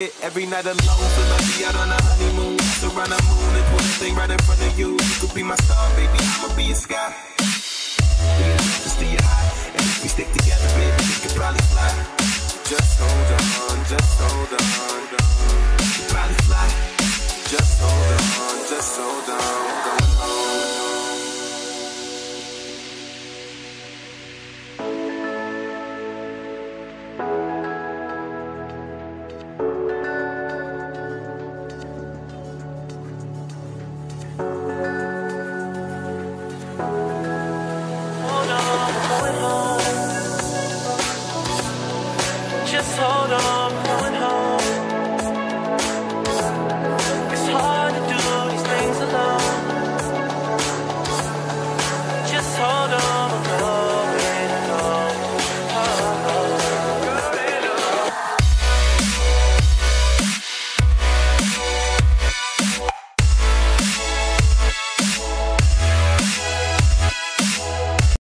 Every night alone, feel like we out on a honeymoon. Surround the moon and put a thing right in front of you. You could be my star, baby. I'ma be your sky. just hold on, going home.